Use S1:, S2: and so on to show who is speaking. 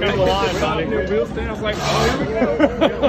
S1: line, buddy.
S2: Wheel it. I was like, oh, here we go.